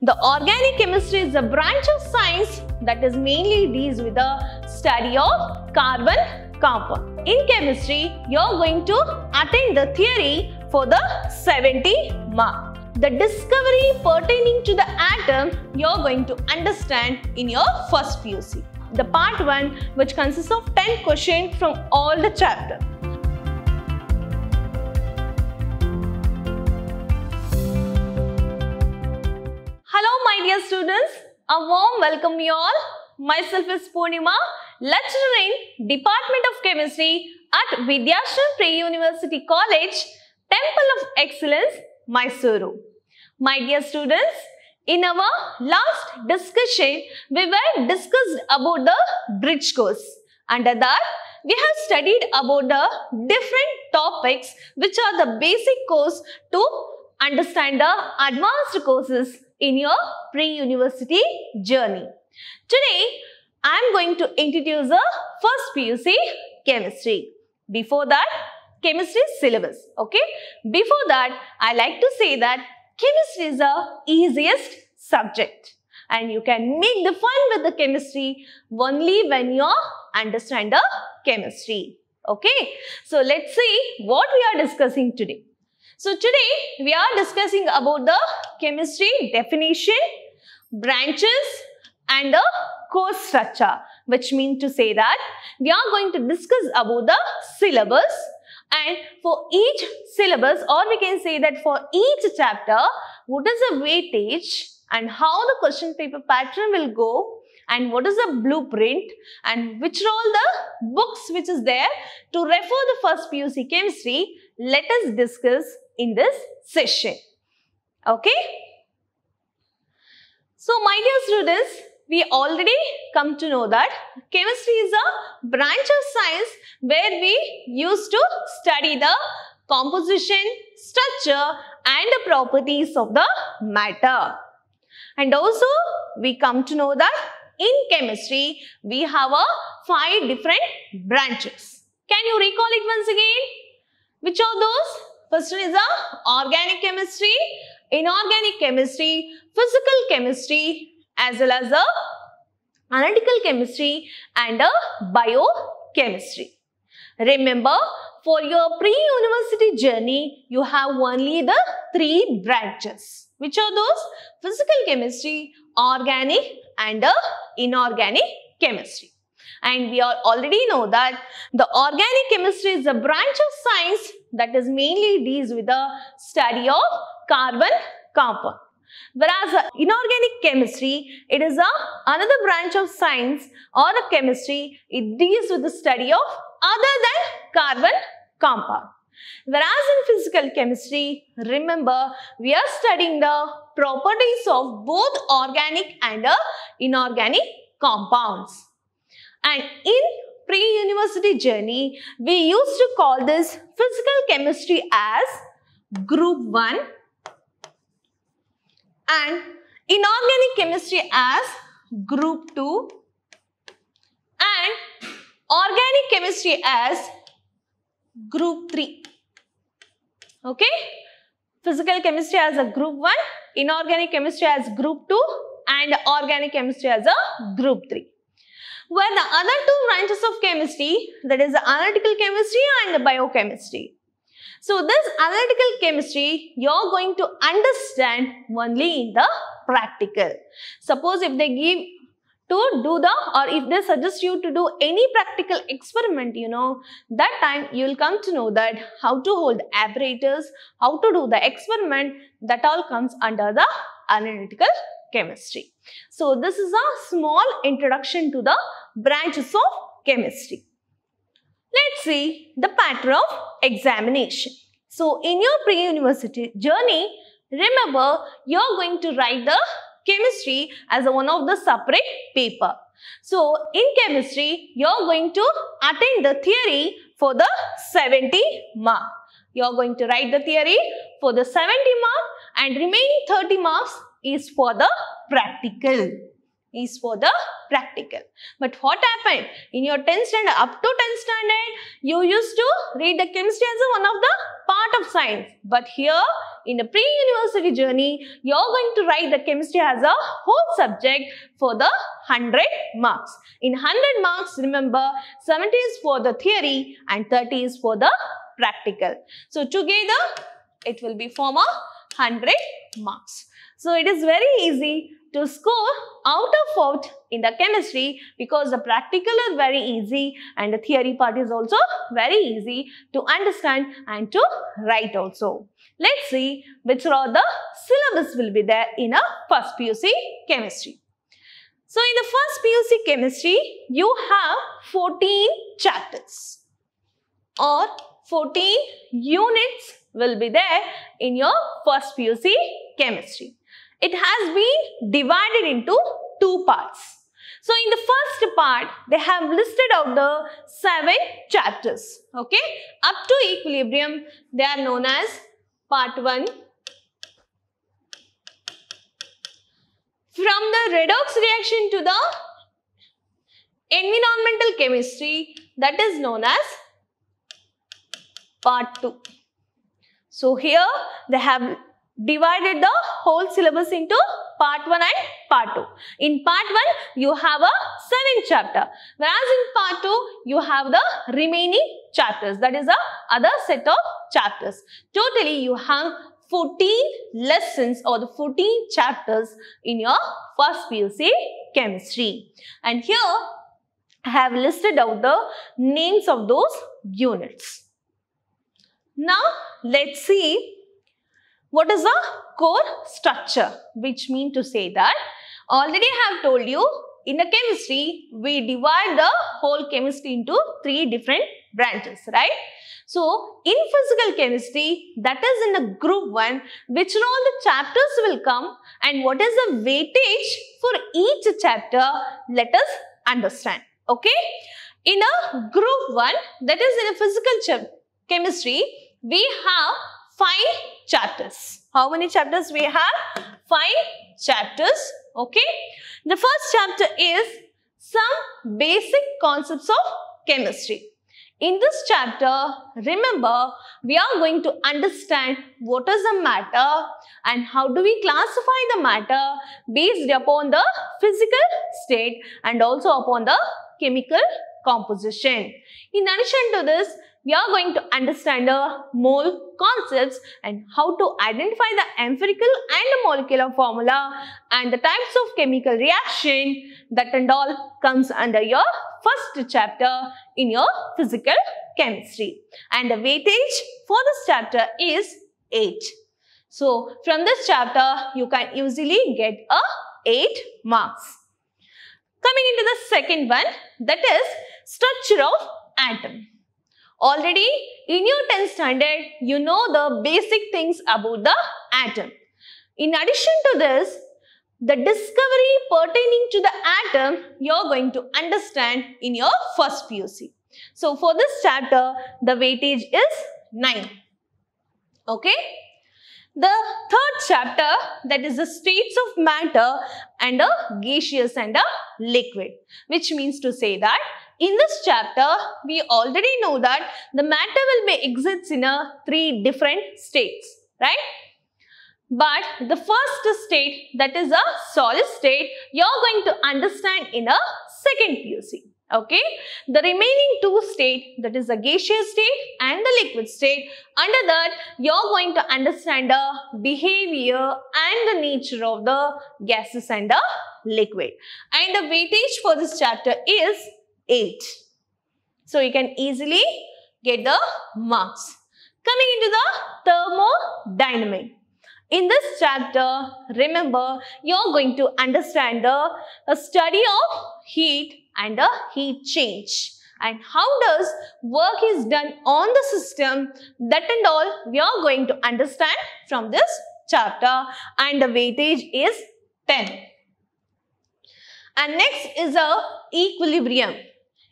The organic chemistry is a branch of science that is mainly deals with the study of carbon compound. In chemistry, you're going to attend the theory for the 70 mark. The discovery pertaining to the atom you're going to understand in your first PUC. The part 1 which consists of 10 questions from all the chapter. Hello my dear students, a warm welcome you all. Myself is Poornima, lecturer in Department of Chemistry at Vidhyaashram Pre-University College, Temple of Excellence, Mysuru. My dear students, in our last discussion, we were discussed about the bridge course. Under that, we have studied about the different topics which are the basic course to understand the advanced courses in your pre-university journey. Today, I am going to introduce the first PUC chemistry. Before that, chemistry syllabus. Okay. Before that, I like to say that chemistry is the easiest subject and you can make the fun with the chemistry only when you understand the chemistry. Okay. So let's see what we are discussing today. So today we are discussing about the chemistry definition, branches and the course structure which means to say that we are going to discuss about the syllabus. And for each syllabus or we can say that for each chapter what is the weightage and how the question paper pattern will go and what is the blueprint and which are all the books which is there to refer the first PUC chemistry let us discuss in this session. Okay. So my dear students, we already come to know that chemistry is a branch of science where we used to study the composition, structure and the properties of the matter. And also we come to know that in chemistry we have a five different branches. Can you recall it once again? Which are those? First one is a organic chemistry, inorganic chemistry, physical chemistry as well as a analytical chemistry and a biochemistry. Remember, for your pre-university journey, you have only the three branches. Which are those? Physical chemistry, organic and a inorganic chemistry. And we all already know that the organic chemistry is a branch of science that is mainly deals with the study of carbon compound. Whereas uh, inorganic chemistry, it is a, another branch of science or a chemistry, it deals with the study of other than carbon compound. Whereas in physical chemistry, remember, we are studying the properties of both organic and uh, inorganic compounds. And in pre-university journey, we used to call this physical chemistry as group 1 and inorganic chemistry as group 2 and organic chemistry as group 3. Okay? Physical chemistry as a group 1, inorganic chemistry as group 2 and organic chemistry as a group 3 where the other two branches of chemistry that is analytical chemistry and the biochemistry. So this analytical chemistry you're going to understand only in the practical. Suppose if they give to do the or if they suggest you to do any practical experiment you know that time you will come to know that how to hold apparatus, how to do the experiment that all comes under the analytical chemistry. So this is a small introduction to the branches of chemistry. Let's see the pattern of examination. So in your pre-university journey, remember you're going to write the chemistry as one of the separate paper. So in chemistry, you're going to attend the theory for the 70 mark. You're going to write the theory for the 70 mark and remaining 30 marks is for the practical. Is for the practical. But what happened? In your 10th standard, up to 10th standard, you used to read the chemistry as one of the part of science. But here, in the pre-university journey, you are going to write the chemistry as a whole subject for the 100 marks. In 100 marks, remember, 70 is for the theory and 30 is for the practical. So, together, it will be form a 100 marks. So, it is very easy to score out of out in the chemistry because the practical is very easy and the theory part is also very easy to understand and to write also. Let's see which are the syllabus will be there in a first PUC chemistry. So in the first PUC chemistry, you have 14 chapters or 14 units will be there in your first PUC chemistry it has been divided into two parts. So in the first part, they have listed out the seven chapters. Okay, up to equilibrium, they are known as part 1. From the redox reaction to the environmental chemistry, that is known as part 2. So here they have divided the whole syllabus into part 1 and part 2. In part 1, you have a 7 chapter. Whereas in part 2, you have the remaining chapters. That is the other set of chapters. Totally, you have 14 lessons or the 14 chapters in your first PUC chemistry. And here, I have listed out the names of those units. Now, let's see what is a core structure? Which mean to say that already I have told you in a chemistry, we divide the whole chemistry into three different branches, right? So, in physical chemistry, that is in the group 1, which all the chapters will come and what is the weightage for each chapter, let us understand, okay? In a group 1, that is in a physical chemistry, we have five chapters. How many chapters we have? Five chapters. Okay. The first chapter is some basic concepts of chemistry. In this chapter, remember, we are going to understand what is a matter and how do we classify the matter based upon the physical state and also upon the chemical composition. In addition to this, we are going to understand the mole concepts and how to identify the empirical and molecular formula and the types of chemical reaction that and all comes under your first chapter in your physical chemistry. And the weightage for this chapter is 8. So, from this chapter, you can easily get a 8 marks. Coming into the second one, that is structure of atom. Already in your 10th standard, you know the basic things about the atom. In addition to this, the discovery pertaining to the atom, you're going to understand in your first PUC. So for this chapter, the weightage is 9. Okay. The third chapter, that is the states of matter and a gaseous and a liquid, which means to say that in this chapter, we already know that the matter will be exists in a three different states, right? But the first state, that is a solid state, you're going to understand in a second PUC. Okay, the remaining two state that is the gaseous state and the liquid state under that you're going to understand the behavior and the nature of the gases and the liquid and the weightage for this chapter is 8. So you can easily get the marks. Coming into the thermodynamic. In this chapter, remember, you're going to understand the study of heat and uh, the heat change. And how does work is done on the system, that and all we are going to understand from this chapter. And the weightage is 10. And next is a equilibrium.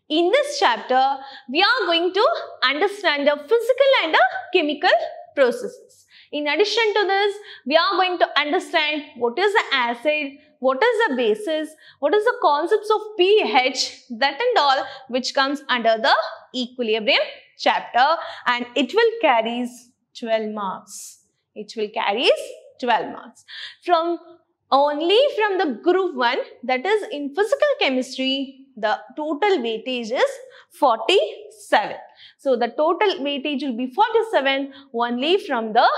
In this chapter, we are going to understand the physical and the chemical processes. In addition to this, we are going to understand what is the acid, what is the basis, what is the concepts of pH, that and all which comes under the equilibrium chapter and it will carries 12 marks. It will carries 12 marks. From only from the group 1 that is in physical chemistry the total weightage is 47. So the total weightage will be 47 only from the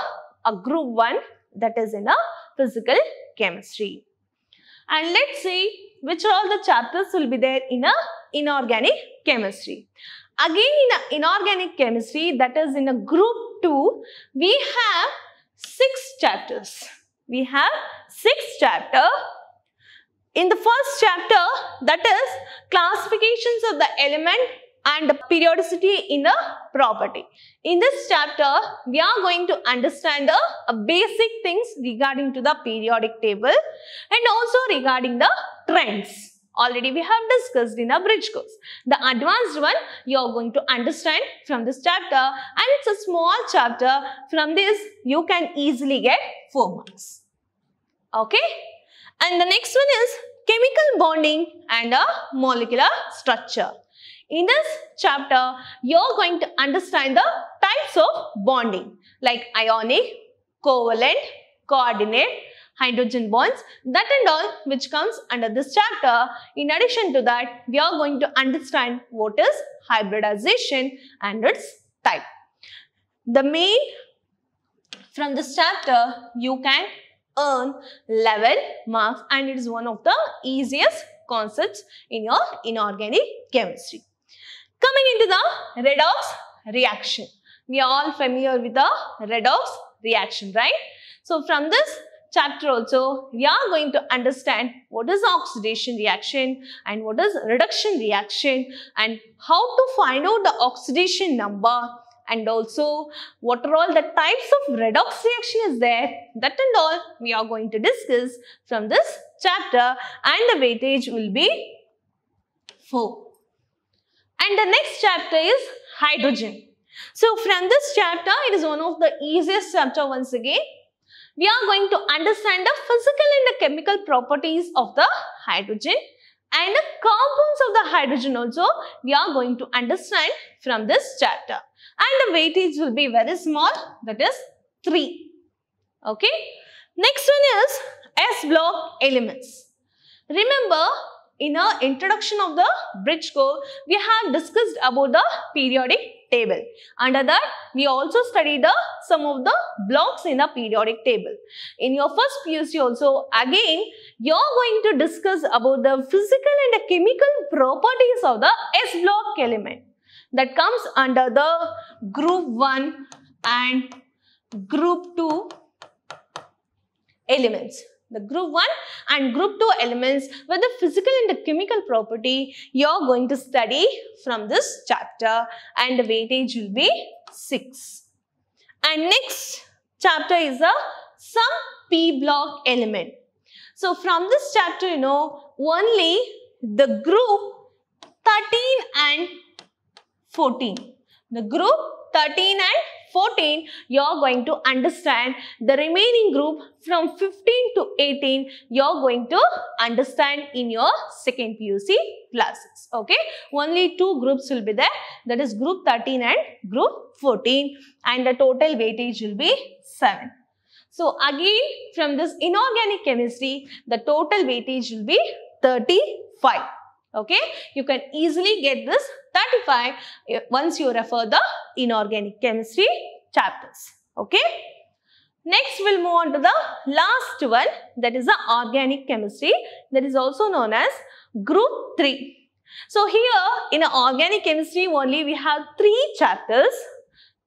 a group 1 that is in a physical chemistry. And let's see which all the chapters will be there in a inorganic chemistry. Again in a inorganic chemistry that is in a group 2 we have 6 chapters. We have 6 chapter in the first chapter, that is classifications of the element and periodicity in a property. In this chapter, we are going to understand the uh, basic things regarding to the periodic table and also regarding the trends. Already we have discussed in a bridge course. The advanced one you are going to understand from this chapter and it's a small chapter. From this you can easily get 4 marks. Okay. And the next one is chemical bonding and a molecular structure. In this chapter, you're going to understand the types of bonding like ionic, covalent, coordinate, hydrogen bonds, that and all which comes under this chapter. In addition to that, we are going to understand what is hybridization and its type. The main from this chapter, you can earn 11 marks and it is one of the easiest concepts in your inorganic chemistry. Coming into the redox reaction. We are all familiar with the redox reaction, right? So from this chapter also, we are going to understand what is oxidation reaction and what is reduction reaction and how to find out the oxidation number and also what are all the types of redox reaction is there that and all we are going to discuss from this chapter and the weightage will be 4. And the next chapter is hydrogen. So from this chapter it is one of the easiest chapter once again. We are going to understand the physical and the chemical properties of the hydrogen and the compounds of the hydrogen also we are going to understand from this chapter and the weightage will be very small that is 3. Okay. Next one is S block elements. Remember in our introduction of the bridge core, we have discussed about the periodic table. Under that, we also studied the some of the blocks in the periodic table. In your first PUC also, again, you're going to discuss about the physical and the chemical properties of the S block element that comes under the group 1 and group 2 elements. The group 1 and group 2 elements with the physical and the chemical property you are going to study from this chapter and the weightage will be 6. And next chapter is a some P block element. So from this chapter you know only the group 13 and 14. The group 13 and 14, you're going to understand the remaining group from 15 to 18, you're going to understand in your second PUC classes. Okay, only two groups will be there, that is group 13 and group 14, and the total weightage will be 7. So again, from this inorganic chemistry, the total weightage will be 35. Okay, you can easily get this 35 eh, once you refer the inorganic chemistry chapters. Okay. Next, we'll move on to the last one that is the organic chemistry that is also known as group 3. So here in organic chemistry only we have three chapters.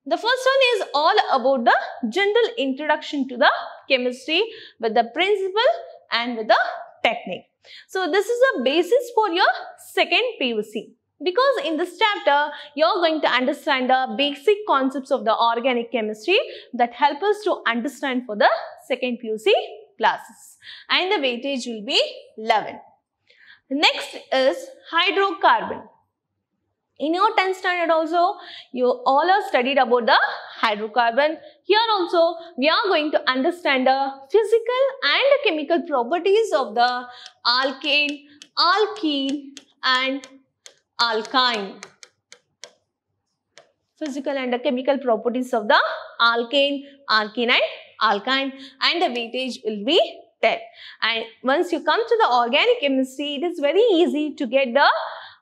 The first one is all about the general introduction to the chemistry with the principle and with the technique. So this is a basis for your second PUC. Because in this chapter, you're going to understand the basic concepts of the organic chemistry that help us to understand for the second PUC classes. And the weightage will be 11. Next is hydrocarbon. In your 10th standard also, you all are studied about the hydrocarbon. Here also, we are going to understand the physical and chemical properties of the alkane, alkene and alkyne. Physical and the chemical properties of the alkane, alkene and alkyne and the weightage will be 10. And once you come to the organic chemistry, it is very easy to get the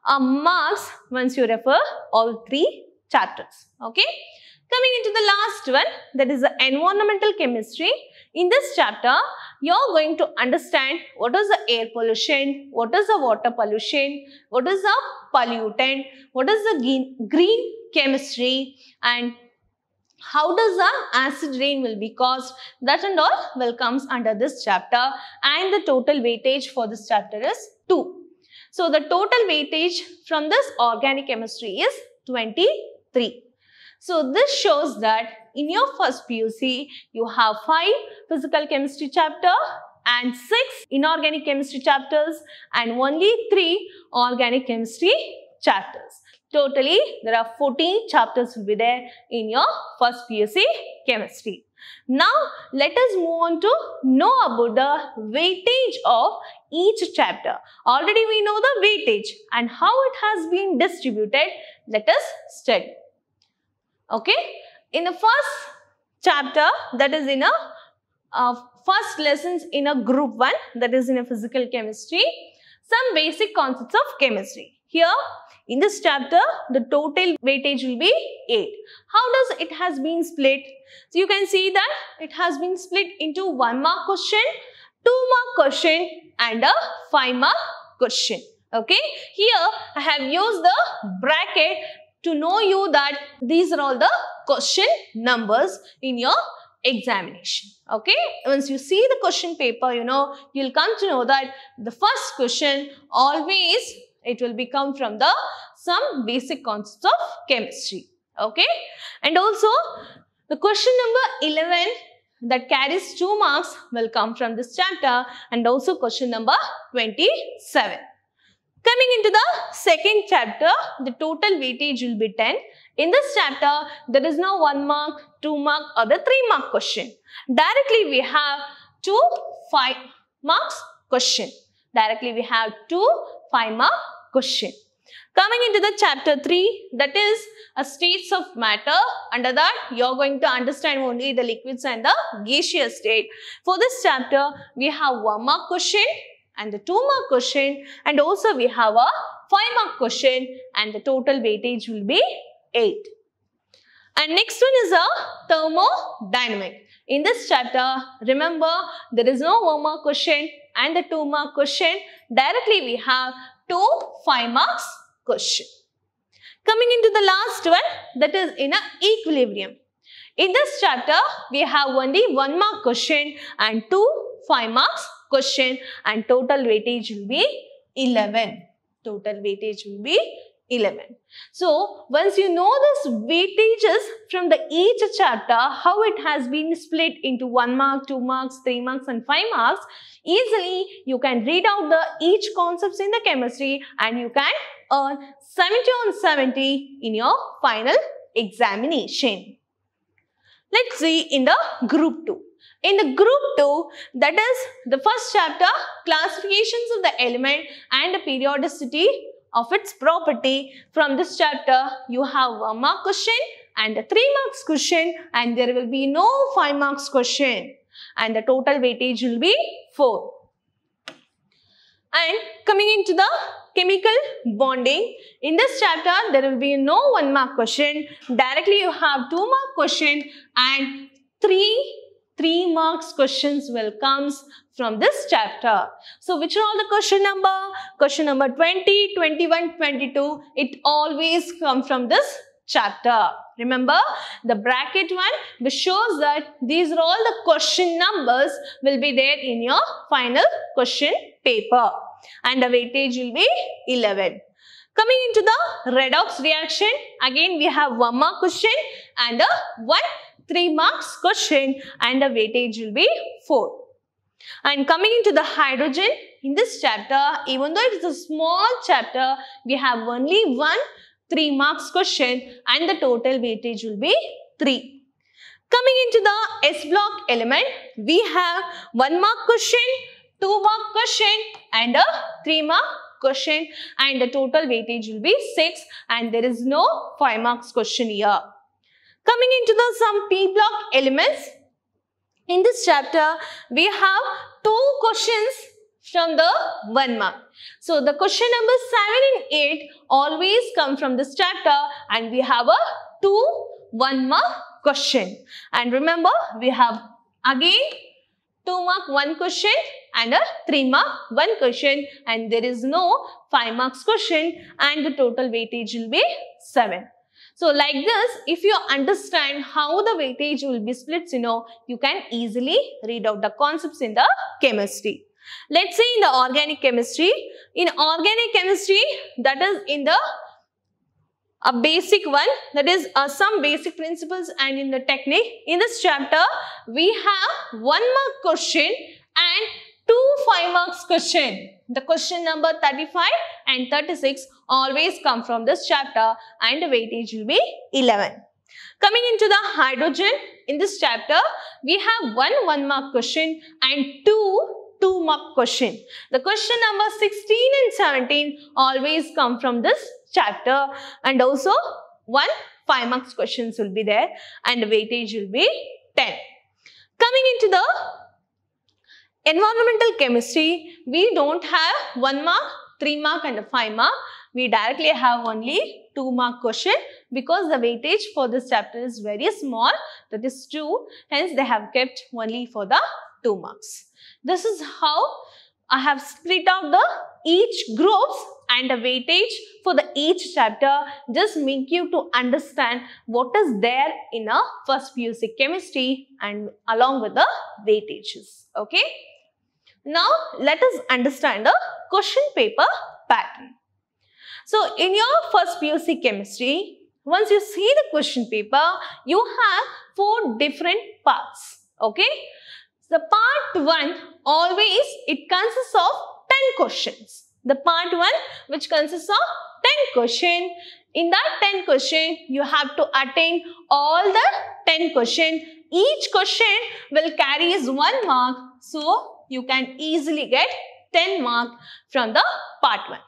uh, marks once you refer all three chapters. Okay. Coming into the last one, that is the environmental chemistry. In this chapter, you are going to understand what is the air pollution, what is the water pollution, what is the pollutant, what is the green, green chemistry and how does the acid rain will be caused that and all will comes under this chapter and the total weightage for this chapter is 2 so the total weightage from this organic chemistry is 23 so this shows that in your first puc you have 5 physical chemistry chapter and 6 inorganic chemistry chapters and only 3 organic chemistry chapters Totally, there are 14 chapters will be there in your first PUC chemistry. Now, let us move on to know about the weightage of each chapter. Already we know the weightage and how it has been distributed. Let us study. Okay. In the first chapter, that is in a uh, first lessons in a group 1, that is in a physical chemistry, some basic concepts of chemistry. Here, in this chapter, the total weightage will be 8. How does it has been split? So you can see that it has been split into 1 mark question, 2 mark question and a 5 mark question. Okay. Here I have used the bracket to know you that these are all the question numbers in your examination. Okay. Once you see the question paper, you know, you'll come to know that the first question always it will become from the some basic concepts of chemistry. Okay. And also the question number 11 that carries 2 marks will come from this chapter and also question number 27. Coming into the second chapter, the total weightage will be 10. In this chapter, there is no 1 mark, 2 mark or the 3 mark question. Directly we have 2 5 marks question. Directly we have 2 5 mark question. Coming into the chapter 3, that is a states of matter. Under that, you are going to understand only the liquids and the gaseous state. For this chapter, we have one mark question and the two mark question and also we have a five mark question and the total weightage will be 8. And next one is a thermodynamic. In this chapter, remember there is no one mark question and the two mark question. Directly we have two 5 marks question. Coming into the last one that is in a equilibrium. In this chapter, we have only one mark question and two 5 marks question and total weightage will be 11. Total weightage will be 11. So, once you know this weightages from the each chapter, how it has been split into 1 mark, 2 marks, 3 marks and 5 marks, easily you can read out the each concepts in the chemistry and you can earn 70 on 70 in your final examination. Let's see in the group 2. In the group 2, that is the first chapter, classifications of the element and the periodicity of its property. From this chapter, you have a mark question and a 3 marks question and there will be no 5 marks question and the total weightage will be 4. And coming into the chemical bonding, in this chapter there will be no 1 mark question, directly you have 2 mark question and 3 3 marks questions will comes from this chapter. So which are all the question number? Question number 20, 21, 22. It always come from this chapter. Remember the bracket one which shows that these are all the question numbers will be there in your final question paper and the weightage will be 11. Coming into the redox reaction, again we have one mark question and a one three marks question and the weightage will be 4. And coming into the hydrogen, in this chapter, even though it is a small chapter, we have only one 3 marks question and the total weightage will be 3. Coming into the S block element, we have 1 mark question, 2 mark question and a 3 mark question and the total weightage will be 6 and there is no 5 marks question here. Coming into the some P block elements, in this chapter we have two questions from the 1 mark. So the question number 7 and 8 always come from this chapter and we have a 2 1 mark question. And remember we have again 2 mark 1 question and a 3 mark 1 question and there is no 5 marks question and the total weightage will be 7. So like this, if you understand how the weightage will be split, you know, you can easily read out the concepts in the chemistry. Let's say in the organic chemistry, in organic chemistry, that is in the a basic one that is uh, some basic principles and in the technique. In this chapter we have one mark question and two five marks question. The question number 35 and 36 always come from this chapter and the weightage will be 11 coming into the hydrogen in this chapter we have one one mark question and two two mark question. The question number 16 and 17 always come from this chapter and also one 5 marks questions will be there and the weightage will be 10. Coming into the environmental chemistry, we don't have 1 mark, 3 mark and a 5 mark. We directly have only 2 mark question because the weightage for this chapter is very small that is 2 hence they have kept only for the 2 marks. This is how I have split out the each groups and the weightage for the each chapter just make you to understand what is there in a first PUC chemistry and along with the weightages. Okay. Now let us understand the question paper pattern. So in your first PUC chemistry, once you see the question paper, you have four different parts. Okay. The part 1 always it consists of 10 questions. The part 1 which consists of 10 question. In that 10 question you have to attain all the 10 question. Each question will carry 1 mark. So you can easily get 10 mark from the part 1.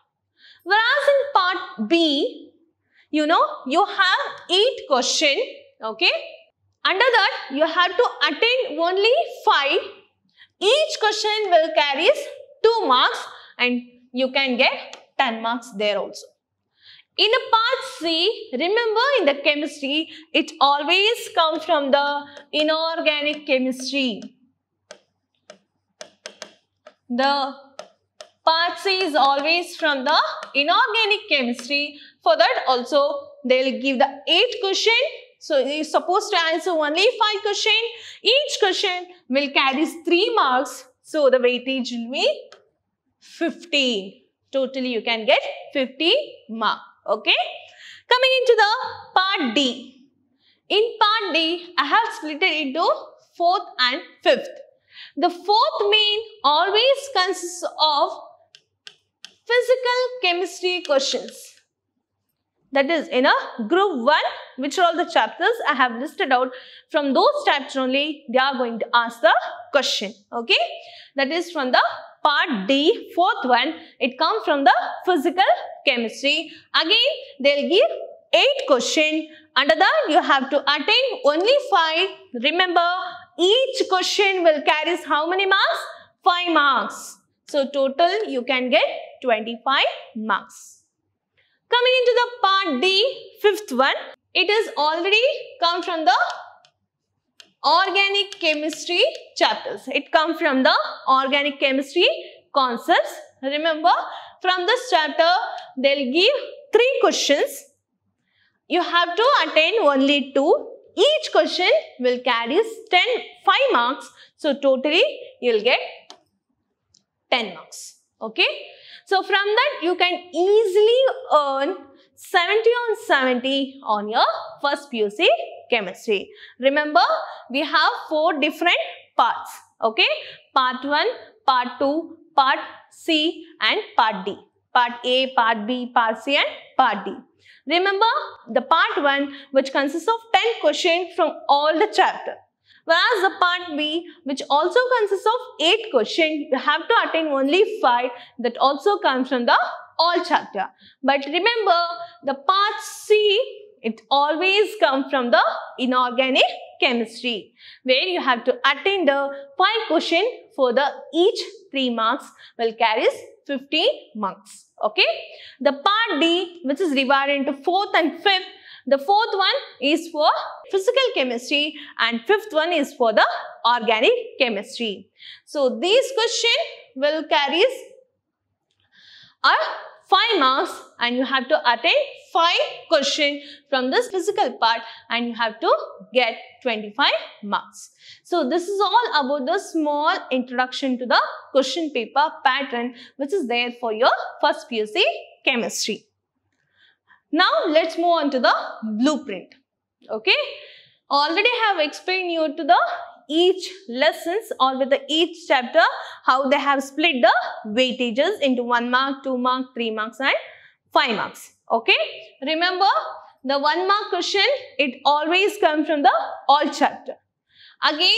Whereas in part B, you know, you have 8 question, okay. Under that, you have to attain only 5. Each question will carry 2 marks and you can get 10 marks there also. In the part C, remember in the chemistry, it always comes from the inorganic chemistry. The part C is always from the inorganic chemistry. For that also, they will give the 8 question so you're supposed to answer only 5 question. Each question will carry 3 marks. So the weightage will be 15. Totally you can get 50 mark. Okay. Coming into the part D. In part D, I have split it into 4th and 5th. The 4th main always consists of physical chemistry questions. That is in a group 1 which are all the chapters I have listed out from those chapters only they are going to ask the question okay? That is from the part D fourth one. It comes from the physical chemistry. Again they'll give 8 question. Under that you have to attain only 5 remember each question will carry how many marks? 5 marks so total you can get 25 marks Coming into the part D, fifth one, it is already come from the organic chemistry chapters. It comes from the organic chemistry concepts. Remember, from this chapter, they'll give three questions. You have to attain only two. Each question will carry 10, 5 marks. So, totally, you'll get 10 marks. Okay. So from that you can easily earn 70 on 70 on your first PUC chemistry. Remember we have four different parts. Okay. Part 1, part 2, part C and part D. Part A, Part B, Part C and Part D. Remember the Part 1 which consists of 10 questions from all the chapter. Whereas the Part B which also consists of 8 questions, you have to attain only 5 that also comes from the all chapter. But remember the Part C it always comes from the inorganic chemistry where you have to attain the 5 question for the each 3 marks will carries 15 marks. Okay. The part D which is divided into 4th and 5th. The fourth one is for physical chemistry and fifth one is for the organic chemistry. So these question will carries a 5 marks and you have to attain 5 question from this physical part and you have to get 25 marks. So this is all about the small introduction to the question paper pattern which is there for your first PUC chemistry. Now let's move on to the blueprint. Okay. Already have explained you to the each lessons or with the each chapter how they have split the weightages into 1 mark, 2 mark, 3 marks and 5 marks. Okay. Remember the 1 mark question it always comes from the all chapter. Again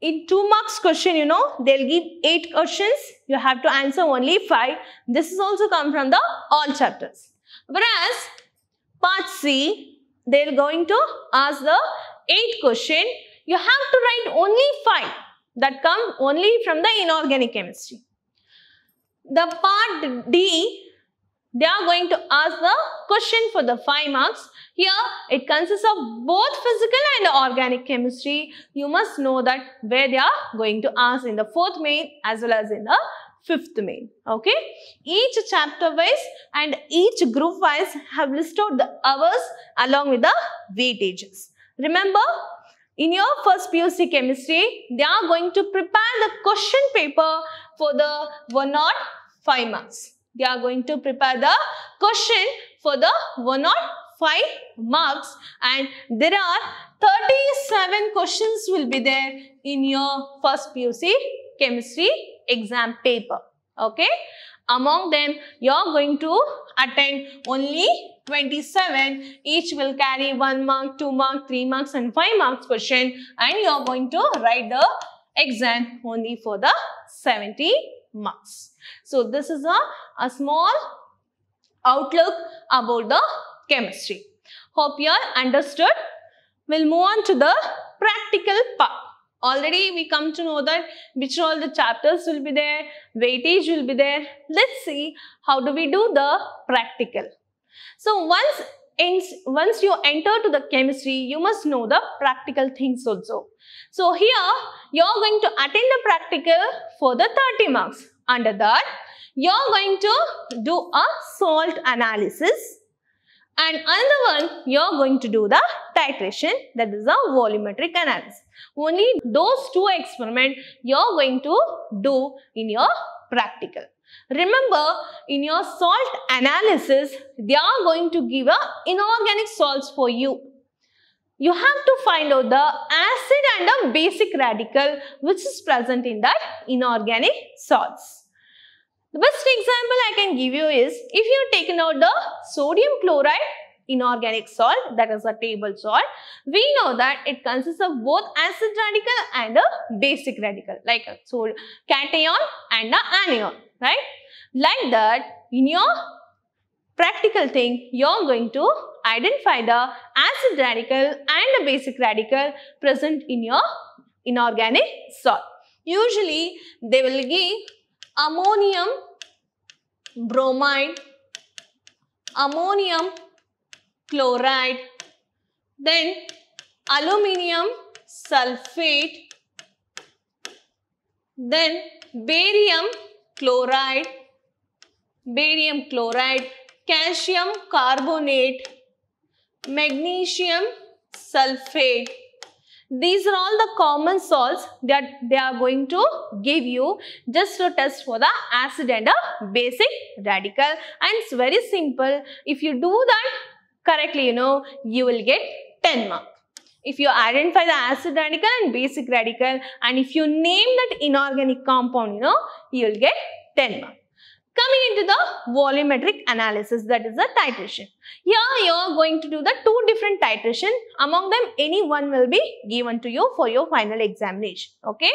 in 2 marks question you know they'll give 8 questions you have to answer only 5. This is also come from the all chapters. Whereas part C they're going to ask the 8 question you have to write only 5 that come only from the inorganic chemistry. The part D, they are going to ask the question for the 5 marks. Here, it consists of both physical and organic chemistry. You must know that where they are going to ask in the fourth main as well as in the fifth main. Okay. Each chapter wise and each group wise have listed the hours along with the weightages. Remember, in your first PUC chemistry, they are going to prepare the question paper for the 1 or 5 marks. They are going to prepare the question for the 1 or 5 marks and there are 37 questions will be there in your first PUC chemistry exam paper. Okay. Among them, you are going to attend only 27. Each will carry 1 mark, 2 mark, 3 marks and 5 marks question and you are going to write the exam only for the 70 marks. So, this is a, a small outlook about the chemistry. Hope you all understood. We'll move on to the practical part. Already we come to know that which all the chapters will be there, weightage will be there. Let's see how do we do the practical. So once in, once you enter to the chemistry, you must know the practical things also. So here you are going to attend the practical for the 30 marks. Under that, you are going to do a salt analysis and another one you are going to do the titration that is a volumetric analysis. Only those two experiments you are going to do in your practical. Remember, in your salt analysis, they are going to give a inorganic salts for you. You have to find out the acid and the basic radical which is present in that inorganic salts. The best example I can give you is if you have taken out the sodium chloride inorganic salt that is a table salt we know that it consists of both acid radical and a basic radical like a cation and a anion right? Like that in your practical thing you're going to identify the acid radical and the basic radical present in your inorganic salt. Usually they will give ammonium bromide ammonium chloride, then aluminium sulfate, then barium chloride, barium chloride, calcium carbonate, magnesium sulfate. These are all the common salts that they are going to give you just to test for the acid and a basic radical and it's very simple. If you do that correctly, you know, you will get 10 marks. If you identify the acid radical and basic radical and if you name that inorganic compound, you know, you will get 10 marks. Coming into the volumetric analysis, that is the titration. Here you are going to do the two different titration. Among them, any one will be given to you for your final examination. Okay.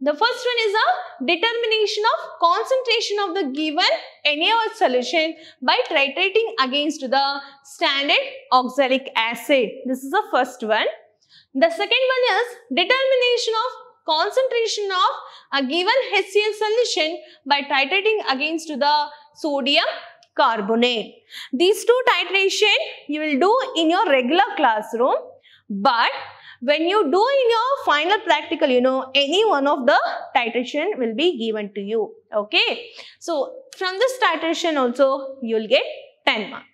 The first one is a determination of concentration of the given NaOH solution by titrating against the standard oxalic acid. This is the first one. The second one is determination of concentration of a given HCl solution by titrating against the sodium carbonate. These two titration you will do in your regular classroom but when you do in your final practical, you know, any one of the titration will be given to you. Okay. So, from this titration also, you will get 10 marks.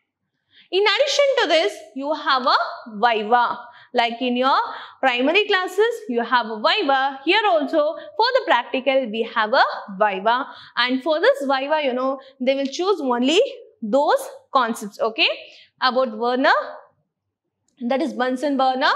In addition to this, you have a Viva. Like in your primary classes, you have a Viva. Here also, for the practical, we have a Viva. And for this Viva, you know, they will choose only those concepts, okay? About burner, that is Bunsen burner,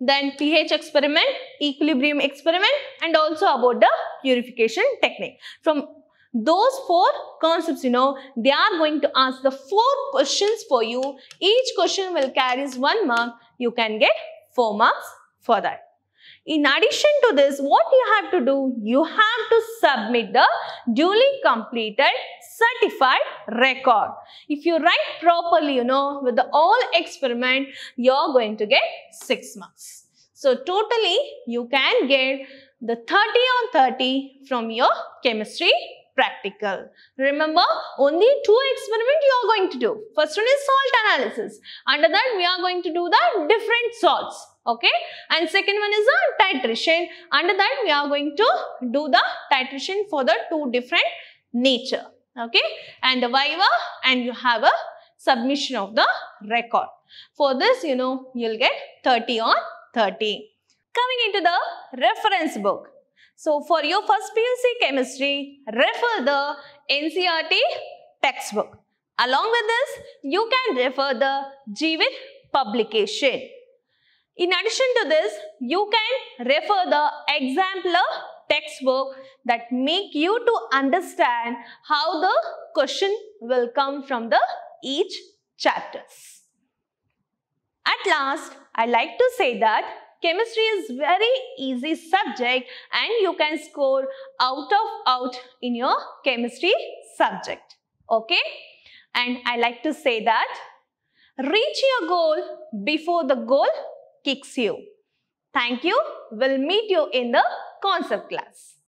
then pH experiment, equilibrium experiment and also about the purification technique. From those four concepts, you know, they are going to ask the four questions for you. Each question will carries one mark. You can get four marks for that. In addition to this, what you have to do? You have to submit the duly completed certified record. If you write properly, you know, with the all experiment, you're going to get 6 marks. So, totally, you can get the 30 on 30 from your chemistry practical. Remember, only two experiments you are going to do. First one is salt analysis. Under that, we are going to do the different salts okay and second one is a titration under that we are going to do the titration for the two different nature okay and the viva and you have a submission of the record for this you know you'll get 30 on 30 coming into the reference book so for your first PUC chemistry refer the NCERT textbook along with this you can refer the GWIT publication in addition to this, you can refer the exemplar textbook that make you to understand how the question will come from the each chapters. At last, I like to say that chemistry is very easy subject and you can score out of out in your chemistry subject. Okay? And I like to say that reach your goal before the goal kicks you. Thank you. We'll meet you in the concept class.